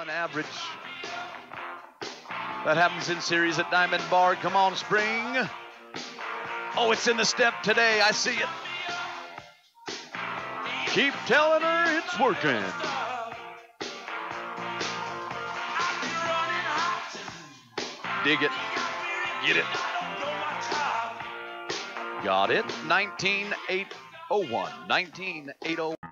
On average. That happens in series at Diamond Bar. Come on, Spring. Oh, it's in the step today. I see it. Keep telling her it's working. Dig it. Get it. Got it. 19801. 19801.